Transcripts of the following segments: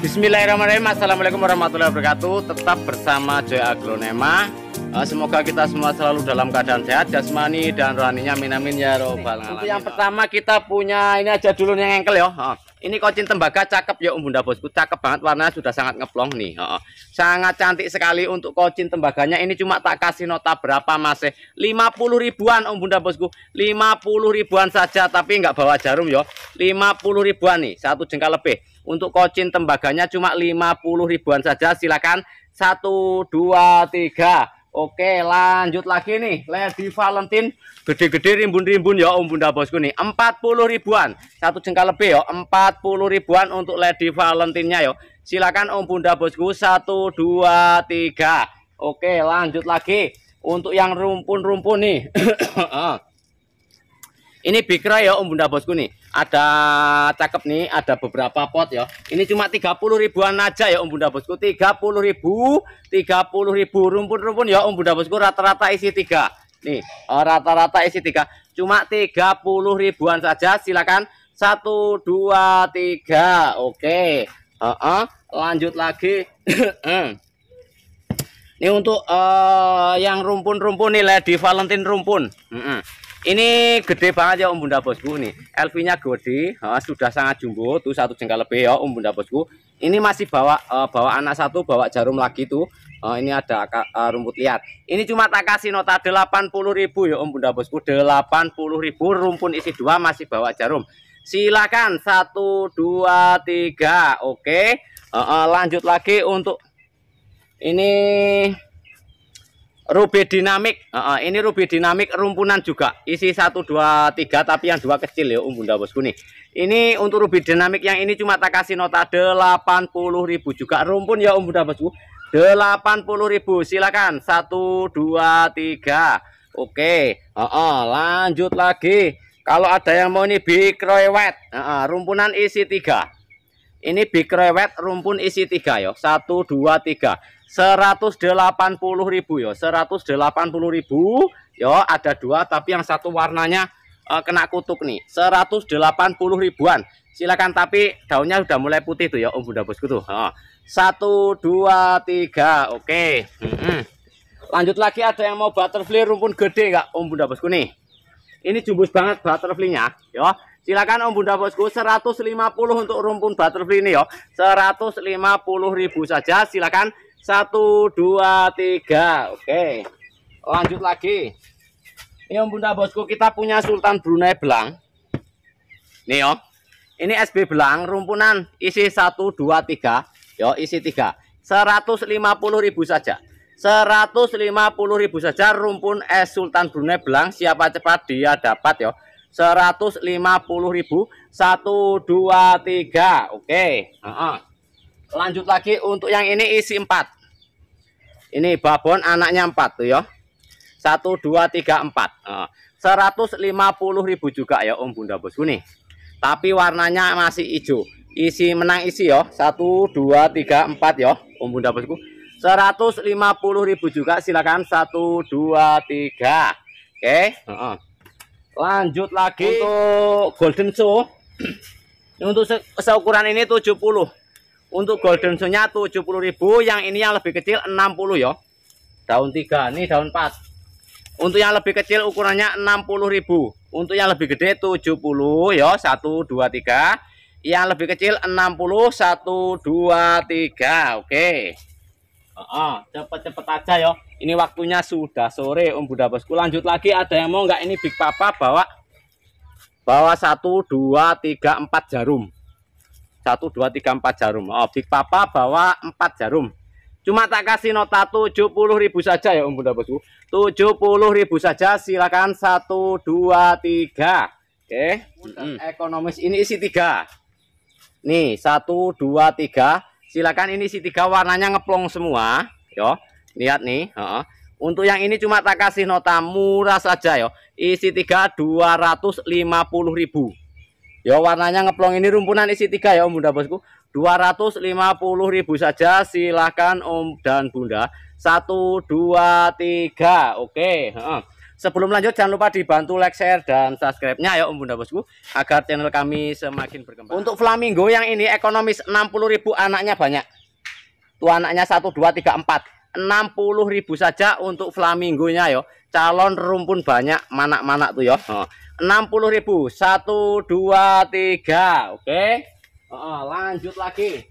Bismillahirrahmanirrahim. Assalamualaikum warahmatullahi wabarakatuh. Tetap bersama Joy Aglonema. Uh, Semoga kita semua selalu dalam keadaan sehat Jasmani dan rohaninya. Amin amin ya robbal alamin Untuk yang pertama kita punya Ini aja dulu yang engkel ya. Uh, Ini kocin tembaga cakep ya Om Bunda Bosku. Cakep banget warnanya sudah sangat ngeplong nih. Uh, Sangat cantik sekali untuk kocin tembaganya. Ini cuma tak kasih nota berapa masih 50 ribuan Om Bunda Bosku 50 ribuan saja Tapi nggak bawa jarum ya 50 ribuan nih Satu jengkal lebih untuk kocin tembaganya cuma 50 ribuan saja. Silakan 1 2 3. Oke, lanjut lagi nih. Lady Valentine gede-gede rimbun-rimbun ya Om Bunda Bosku nih. 40 ribuan. Satu jengkal lebih ya. 40 ribuan untuk Lady Valentine-nya ya. Silakan Om Bunda Bosku 1 2 3. Oke, lanjut lagi. Untuk yang rumpun-rumpun nih. Ini bikra ya Om Bunda Bosku nih. Ada cakep nih, ada beberapa pot ya. Ini cuma 30 ribuan aja ya Om Bunda Bosku. 30 ribu, 30 ribu rumpun-rumpun ya Om Bunda Bosku rata-rata isi tiga. Nih, eh, rata-rata isi tiga. Cuma 30 ribuan saja. Silakan. Satu, dua, tiga. Oke. Uh -uh. Lanjut lagi. Ini untuk uh, yang rumpun-rumpun nih Lady Valentine rumpun. Uh -uh. Ini gede banget ya Om Bunda Bosku nih. LV-nya gede, sudah sangat jumbo tuh satu jengkal lebih ya Om Bunda Bosku. Ini masih bawa uh, bawa anak satu, bawa jarum lagi tuh. Uh, ini ada uh, rumput liat. Ini cuma tak kasih nota 80.000 ya Om Bunda Bosku. 80.000 rumpun isi dua masih bawa jarum. Silakan satu dua tiga, Oke. Uh, uh, lanjut lagi untuk ini Ruby dinamik. Uh, ini ruby dinamik rumpunan juga. Isi 1 2 3 tapi yang dua kecil ya Um Bunda Bosku nih. Ini untuk ruby dinamik yang ini cuma tak kasih nota 80.000 juga rumpun ya Um Bunda Bosku. 80.000. Silakan. 1 2 3. Oke. Uh, uh, lanjut lagi. Kalau ada yang mau ini big rewet, uh, uh, rumpunan isi 3. Ini big rewet rumpun isi 3 ya. 1 2 3. 180.000 ya 180.000 ya ada dua tapi yang satu warnanya uh, kena kutuk nih. 180 ribuan. Silakan tapi daunnya sudah mulai putih tuh ya Om Bunda Bosku tuh satu dua tiga oke. Lanjut lagi ada yang mau butterfly rumpun gede nggak? Om Bunda Bosku nih. Ini jumbus banget butterfly-nya ya silakan Om Bunda Bosku 150 untuk rumpun butterfly ini ya 150.000 saja silakan satu, dua, tiga. Oke. Lanjut lagi. Ini Om Bunda Bosku kita punya Sultan Brunei Belang. Nih yo. Ini SB Belang rumpunan isi satu, dua, tiga. Yo, isi tiga. Seratus lima puluh ribu saja. Seratus lima puluh ribu saja rumpun es Sultan Brunei Belang. Siapa cepat dia dapat yo. Seratus lima puluh ribu. Satu, dua, tiga. Oke. Uh -uh. Lanjut lagi untuk yang ini isi 4. Ini babon anaknya 4 tuh ya. 1 2 3 4. Nah, 150.000 juga ya Om Bunda Bosku nih. Tapi warnanya masih hijau. Isi menang isi ya. 1 2 3 4 ya Om Bunda Bosku. 150.000 juga silakan 1 2 3. Oke, Lanjut lagi untuk golden show. untuk seukuran ini 70 untuk golden show-nya 70.000, yang ini yang lebih kecil 60 ya. Daun 3, ini daun 4. Untuk yang lebih kecil ukurannya 60.000. Untuk yang lebih gede 70 ya, 1 2 3. Yang lebih kecil 60 1 2 3. Oke. Oh, cepet-cepet aja ya. Ini waktunya sudah sore Om Bunda Bosku. Lanjut lagi ada yang mau nggak ini Big Papa bawa bawa 1 2 3 4 jarum satu dua tiga empat jarum. Oh Big Papa bawa empat jarum. Cuma tak kasih nota tujuh puluh ribu saja ya Om Bunda Bosku. tujuh puluh ribu saja silakan. Satu dua tiga. Oke. Ekonomis. Ini isi tiga. Nih satu dua tiga. Silakan ini isi tiga warnanya ngeplong semua. Yo lihat nih uh -uh. Untuk yang ini cuma tak kasih nota murah saja ya. Isi 3 250.000. Ya warnanya ngeplong ini rumpunan isi tiga ya Om Bunda Bosku. 250.000 saja silahkan Om dan Bunda. Satu, dua, tiga. Oke. Sebelum lanjut jangan lupa dibantu like, share dan subscribe-nya ya Om Bunda Bosku agar channel kami semakin berkembang. Untuk flamingo yang ini ekonomis 60.000 anaknya banyak. Tuh anaknya 1 2 3 4. 60.000 saja untuk flamingonya yo. Calon rumpun banyak manak-manak tuh. Oh. 60.000. 1 2 3. Oke. Oh, lanjut lagi.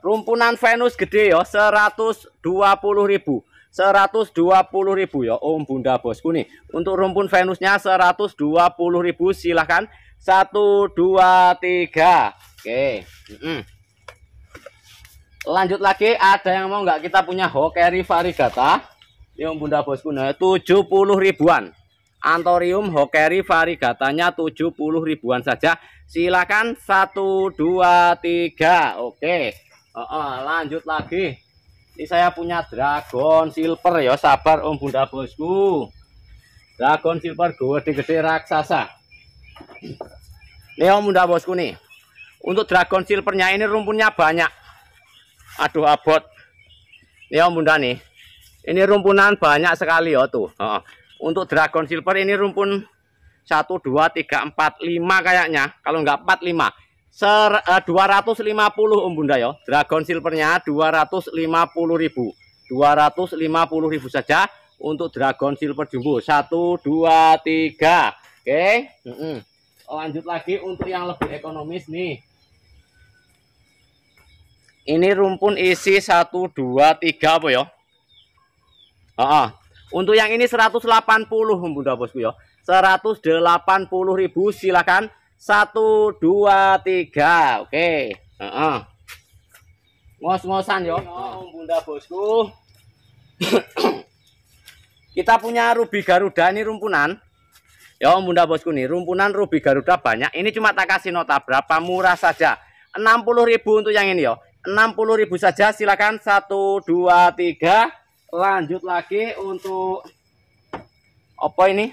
Rumpunan Venus gede yo 120.000. 120.000 ya Om Bunda Bosku nih. Untuk rumpun Venusnya 120.000 silahkan 1 2 3. Oke. Mm -mm. Lanjut lagi ada yang mau nggak kita punya Hokeri variegata. Ini Om Bunda Bosku nah 70 ribuan. Antorium Hokeri variegatanya 70 ribuan saja. Silakan 1 2 3. Oke. Oh, oh, lanjut lagi. Ini saya punya dragon silver ya, sabar Om Bunda Bosku. Dragon silver gede-gede raksasa. Ini Om Bunda Bosku nih. Untuk dragon silvernya ini rumpunnya banyak. Aduh abot. Ini Om Bunda nih. Ini rumpunan banyak sekali ya tuh. Untuk dragon silver ini rumpun 1 2 3 4 5 kayaknya. Kalau enggak 4 5. Ser, uh, 250 Om Bunda ya. Dragon silvernya 250.000. 250.000 saja untuk dragon silver jumbo. 1 2 3. Oke. Mm -mm. Lanjut lagi untuk yang lebih ekonomis nih. Ini rumpun isi 1 2 3 apa ya? -uh. Untuk yang ini 180 Om Bunda Bosku ya. 180.000 silakan. satu dua tiga oke. Uh -uh. ngos-ngosan yo oh, bunda bosku. Kita punya ruby garuda ini rumpunan. Ya bunda bosku nih rumpunan ruby garuda banyak. Ini cuma tak kasih nota berapa murah saja. 60.000 untuk yang ini yo 60.000 saja silakan. satu dua tiga lanjut lagi untuk apa ini?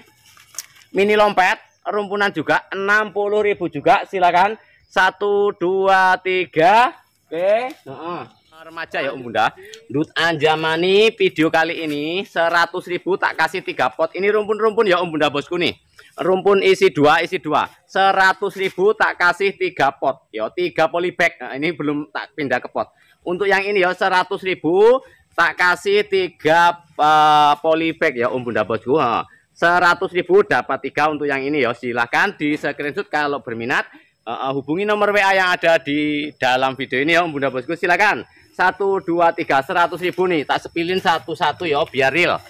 Mini lompet rumpunan juga 60.000 juga silakan. 1 2 3 oke. Nah, remaja ya Om Bunda. Dut Anjamani video kali ini 100.000 tak kasih 3 pot. Ini rumpun-rumpun ya Om Bunda bosku nih. Rumpun isi 2 isi 2 100.000 tak kasih 3 pot. Ya 3 polybag. Nah, ini belum tak pindah ke pot. Untuk yang ini ya 100.000 tak kasih 3 uh, polybag ya Om Bunda bosku nah, ribu dapat tiga untuk yang ini ya. Silahkan di screenshot kalau berminat. Uh, hubungi nomor WA yang ada di dalam video ini ya Om Bunda Bosku. Silakan. 1 2 3 100 ribu nih. Tak sepilin satu-satu ya biar real.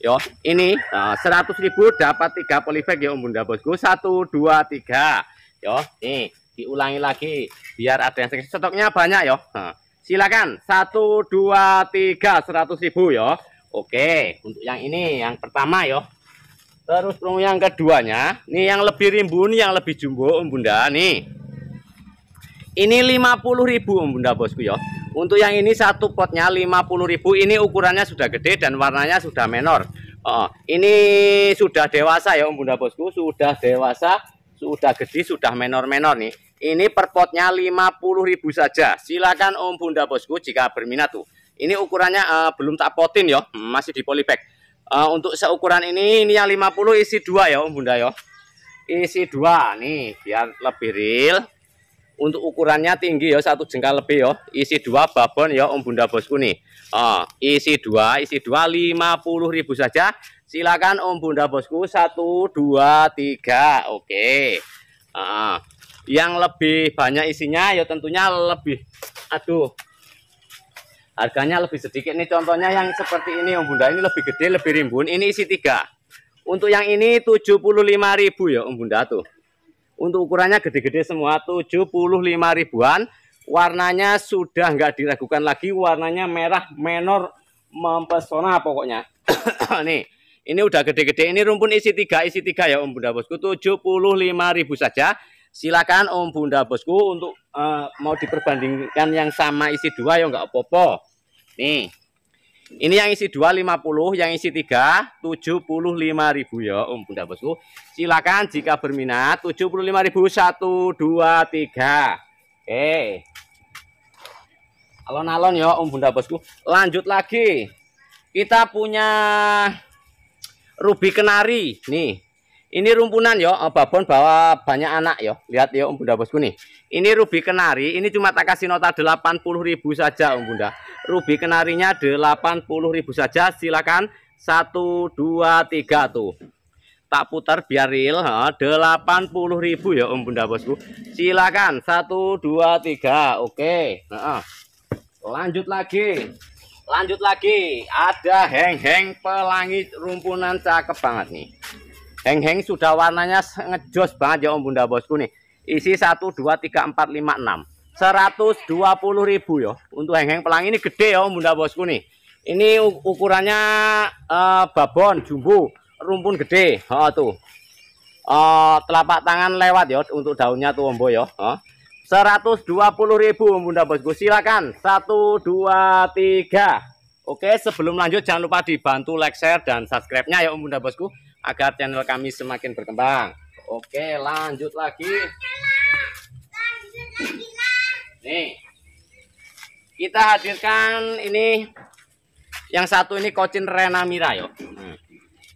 Yo ini uh, ribu dapat tiga polybag ya Om Bunda Bosku. 1 2 3 yo nih diulangi lagi biar ada yang stoknya banyak nah, silakan 1 2 3 100 ribu ya Oke untuk yang ini yang pertama yo Terus yang keduanya, nih yang lebih rimbun, yang lebih jumbo Bunda nih. Ini 50.000 Om Bunda bosku ya. Untuk yang ini satu potnya 50.000. Ini ukurannya sudah gede dan warnanya sudah menor. Oh, ini sudah dewasa ya Bunda bosku, sudah dewasa, sudah gede, sudah menor-menor nih. Ini per potnya 50.000 saja. Silakan Om Bunda bosku jika berminat tuh. Ini ukurannya uh, belum tak potin ya, masih di polybag. Uh, untuk seukuran ini ini yang 50 isi dua ya Om Bunda ya. Isi dua nih biar lebih real. Untuk ukurannya tinggi ya satu jengkal lebih ya. Isi dua babon ya Om Bunda bosku nih. Uh, isi dua isi dua 50.000 saja. Silakan Om Bunda bosku satu dua tiga oke. Uh, yang lebih banyak isinya ya tentunya lebih aduh. Harganya lebih sedikit nih contohnya yang seperti ini Om Bunda ini lebih gede lebih rimbun. Ini isi tiga. Untuk yang ini 75.000 ya Om Bunda tuh. Untuk ukurannya gede-gede semua 75 ribuan. Warnanya sudah nggak diragukan lagi warnanya merah menor mempesona pokoknya. Nih ini udah gede-gede. Ini rumpun isi tiga isi tiga ya Om Bunda bosku. 75.000 saja silakan Om Bunda bosku untuk uh, mau diperbandingkan yang sama isi dua ya nggak apa-apa Nih. Ini yang isi 250, yang isi 3 75.000 ya Om Bunda Bosku. Silakan jika berminat 75.000 1 2 3. Oke. Alon-alon ya Om Bunda Bosku. Lanjut lagi. Kita punya ruby kenari nih ini rumpunan ya babon bawa banyak anak ya lihat ya om bunda bosku nih. Ini ruby kenari. Ini cuma tak kasih nota 80.000 saja om bunda. Ruby kenarinya 80.000 saja. Silakan. 1 2 3 tuh. Tak putar biar real puluh ribu ya Om Bunda Bosku. Silakan. Satu dua tiga. Oke. Nah, lanjut lagi. Lanjut lagi. Ada heng-heng pelangi rumpunan cakep banget nih heng-heng sudah warnanya ngejos banget ya Om Bunda Bosku nih. Isi satu dua tiga empat lima enam. Seratus dua puluh ribu ya. Untuk heng-heng pelangi ini gede ya Om Bunda Bosku nih. Ini ukurannya uh, babon jumbo rumpun gede. Oh tuh. Oh, telapak tangan lewat ya untuk daunnya tuh ombo ya. Oh. 120.000 Bunda Bosku. Silakan. 1 2 3 Oke sebelum lanjut jangan lupa dibantu like share dan subscribe-nya ya Bunda Bosku agar channel kami semakin berkembang Oke lanjut lagi Nih kita hadirkan ini yang satu ini kocin Renamira yo hmm.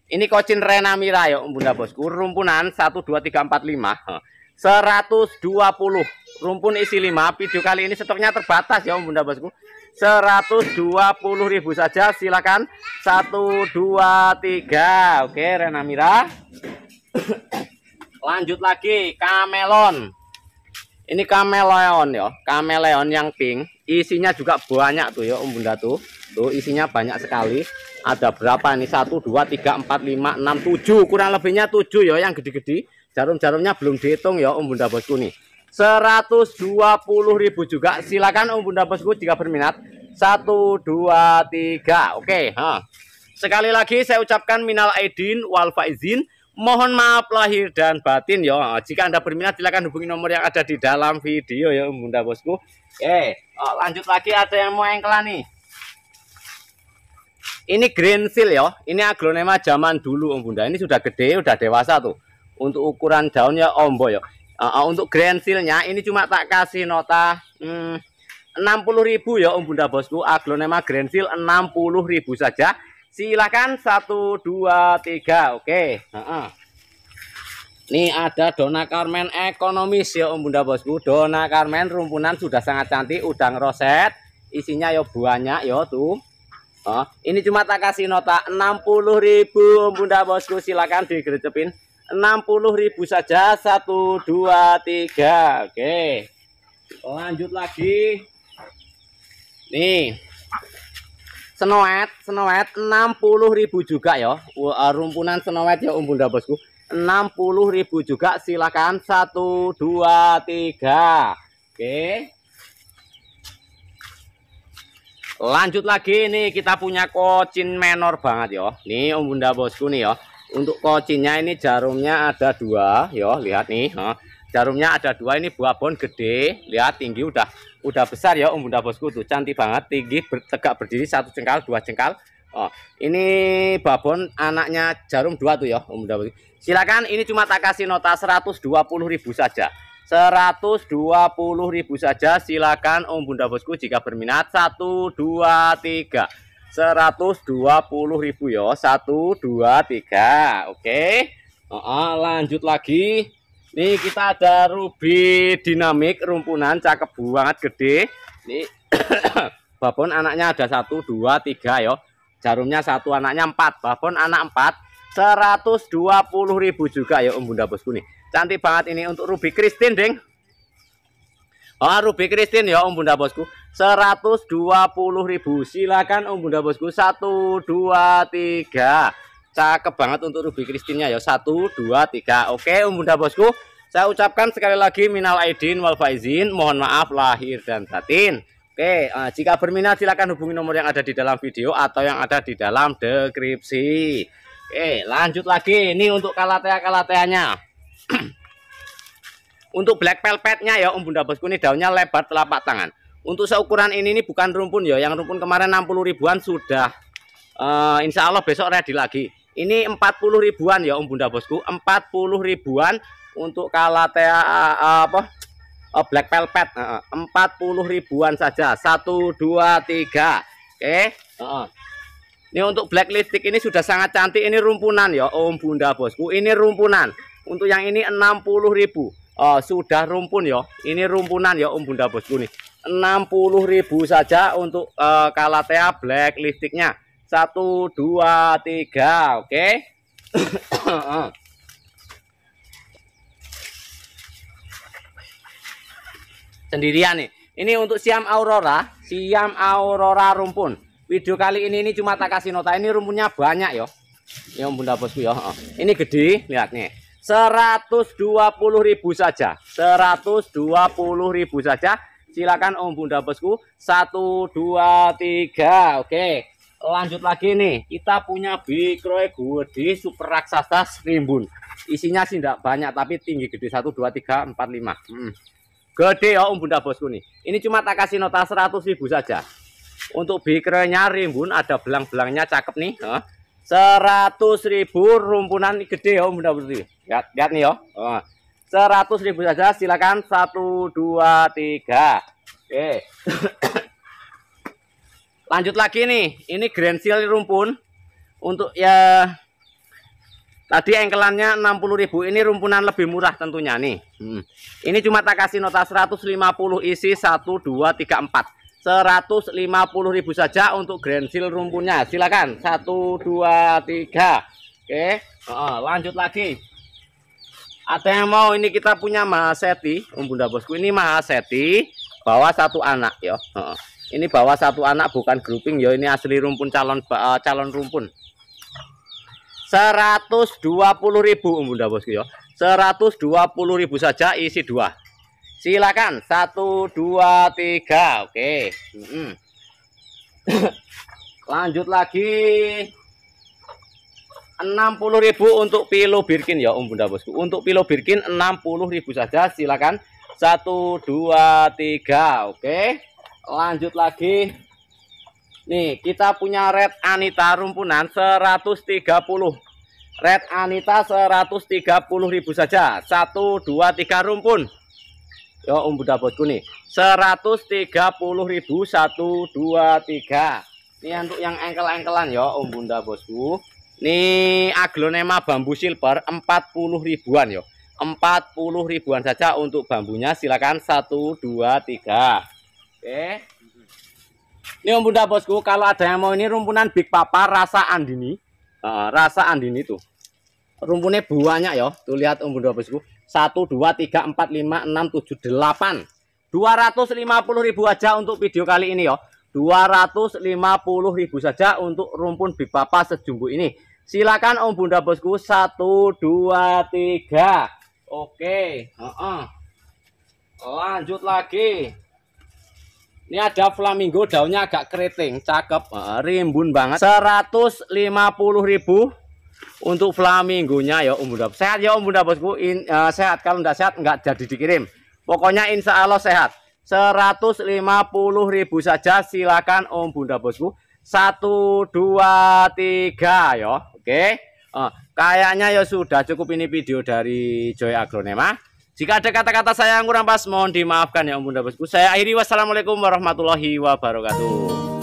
Ini kocin Rena Mira ya Bunda Bosku. Rumpunan 1 2 3 4 5. 120. Rumpun isi 5. Video kali ini stoknya terbatas ya Bunda Bosku. 120.000 saja silakan. 1 2 3 oke Rena Mira. Lanjut lagi kamelon ini kameleon ya kameleon yang pink. Isinya juga banyak tuh ya Om Bunda tuh. Tuh isinya banyak sekali. Ada berapa nih satu dua tiga empat lima enam tujuh. Kurang lebihnya tujuh ya yang gede-gede. Jarum-jarumnya belum dihitung ya Om Bunda Bosku nih 120.000 juga silakan Om Bunda Bosku jika berminat satu dua tiga oke ha. sekali lagi saya ucapkan minal aidin wal faizin mohon maaf lahir dan batin ya jika anda berminat silakan hubungi nomor yang ada di dalam video ya Om Bunda Bosku oke oh, lanjut lagi ada yang mau engkelan nih ini green seal ya. Ini aglonema zaman dulu Om Bunda. Ini sudah gede, sudah dewasa tuh. Untuk ukuran daunnya ombo ya. Uh, uh, untuk green sealnya ini cuma tak kasih nota hmm, 60.000 ya Om Bunda Bosku. Aglonema green seal 60.000 saja. Silakan 1 2 3. Oke. Uh -uh. Nih ada Dona Carmen ekonomis ya Om Bunda Bosku. Dona Carmen rumpunan sudah sangat cantik, udang roset. Isinya ya banyak ya tuh. Oh, ini cuma tak kasih nota 60.000 Bunda Bosku silakan digerecepin 60.000 saja. 1 2 3 oke. Lanjut lagi. Nih. Snowet Snowet 60.000 juga ya. Rumpunan Snowet ya Bunda Bosku. 60.000 juga. Silakan. 1 2 3 oke. Lanjut lagi. Nih kita punya kocin menor banget ya. Nih om bunda bosku nih ya untuk kocinnya ini jarumnya ada dua. Ya lihat nih ha. jarumnya ada dua. Ini buah bon gede. Lihat tinggi udah udah besar ya om bunda bosku tuh. Cantik banget tinggi ber, tegak berdiri satu jengkal dua jengkal oh ini babon anaknya jarum dua tuh ya om bunda bosku. Silakan ini cuma tak kasih nota 120.000 saja. 120.000 saja silakan Om Bunda Bosku jika berminat. 1 2 3 120.000 ya. 1 2 3 oke. Oh, lanjut lagi. Nih kita ada ruby dinamik rumpunan cakep banget gede. Nih babon anaknya ada 1 2 3 ya. Jarumnya satu anaknya 4 babon anak 4 120.000 juga ya Om Bunda Bosku nih. Cantik banget ini untuk Ruby Christine, Ding. Oh, Ruby Christine ya Om Bunda Bosku. 120.000. Silakan Om Bunda Bosku. 1 2 3. Cakep banget untuk Ruby Christine-nya ya. 1 2 3. Oke, Om Bunda Bosku. Saya ucapkan sekali lagi minal aidin wal faizin. Mohon maaf lahir dan batin. Oke, uh, jika berminat silakan hubungi nomor yang ada di dalam video atau yang ada di dalam deskripsi. Oke, lanjut lagi. Ini untuk kalatea-kalateanya. Untuk black velvetnya ya Om Bunda Bosku ini daunnya lebar telapak tangan. Untuk seukuran ini ini bukan rumpun ya, yang rumpun kemarin 60 ribuan sudah uh, insya Allah besok ready lagi. Ini 40 ribuan ya Om Bunda Bosku, 40 ribuan untuk kalatea uh, apa uh, black velvet uh, 40 ribuan saja. 1 2 3. Oke. Okay. Uh, Ini untuk black lipstick ini sudah sangat cantik. Ini rumpunan ya, Om Bunda bosku. Ini rumpunan. Untuk yang ini 60.000. Oh, sudah rumpun ya. Ini rumpunan ya Om Bunda bosku nih. 60.000 saja untuk uh, Kalatea black lipsticknya. 1 2 3, oke. Sendirian nih. Ini untuk Siam Aurora, Siam Aurora rumpun. Video kali ini ini cuma tak kasih nota. Ini rumputnya banyak ya. Ya Bunda Bosku ya. Ini gede, lihat nih. 120.000 saja. 120.000 saja. Silakan Om Bunda Bosku. 1 2 3. Oke. Lanjut lagi nih. Kita punya Bikroe gede super raksasa rimbun. Isinya sih tidak banyak tapi tinggi gede 1 2 3 4 5. Hmm. Gede ya Om Bunda Bosku nih. Ini cuma tak kasih nota 100.000 saja. Untuk bikrenya rimbun ada belang-belangnya cakep nih. Seratus ribu rumpunan gede ya Bunda Putri. Lihat, lihat nih ya. Seratus ribu saja silakan. Satu, dua, tiga. Oke. Lanjut lagi nih. Ini Grand Seal rumpun. Untuk ya Tadi engkelannya 60.000. Ini rumpunan lebih murah tentunya nih. Hmm. Ini cuma tak kasih nota 150 isi 1 2 3 4. 150.000 saja untuk Grand Seal rumpunnya. Silakan. 1 2 3. Oke. Oh, lanjut lagi. Ada yang mau ini kita punya Mahaseti, Om Bunda Bosku. Ini Mahaseti bawa satu anak ya. Ini bawa satu anak bukan grouping ya. Ini asli rumpun calon uh, calon rumpun. 120.000 Om Bunda Bosku ya. 120.000 saja isi dua silakan satu dua tiga oke lanjut lagi 60.000 untuk pilo birkin. Ya Om Bunda Bosku. Untuk pilo birkin 60.000 saja. Silakan. Satu dua tiga. Oke. Lanjut lagi. Nih kita punya red Anita rumpunan 130 red Anita 130.000 saja. Satu dua tiga rumpun. Yo Om Bunda bosku nih. 130.000 1 2 3 ini untuk yang engkel-engkelan. Ya Om Bunda bosku ini aglonema bambu silver 40 ribuan ya 40 ribuan saja untuk bambunya silakan 1 2 3 oke. Ini Om Bunda bosku kalau ada yang mau ini rumpunan Big Papa rasa andini. Uh, rasa andini tuh. Rumpunnya banyak ya tuh lihat Om Bunda bosku. 1 2 3 4 5 6 7 8 250 ribu aja untuk video kali ini ya 250 ribu saja untuk rumpun Big Papa sejumbo ini silakan Om Bunda Bosku 1 2 3 oke uh -uh. lanjut lagi ini ada flamingo daunnya agak keriting cakep rimbun banget 150 ribu untuk flamingonya ya Om Bunda. Sehat ya Om Bunda bosku. In, uh, sehat kalau enggak sehat enggak jadi dikirim. Pokoknya insya Allah sehat. 150.000 saja silakan Om Bunda bosku. 1 2 3 ya. Oke. Uh, kayaknya ya sudah cukup ini video dari Joy Agronema. Jika ada kata-kata saya yang kurang pas mohon dimaafkan ya Om Bunda bosku. Saya akhiri wassalamualaikum warahmatullahi wabarakatuh.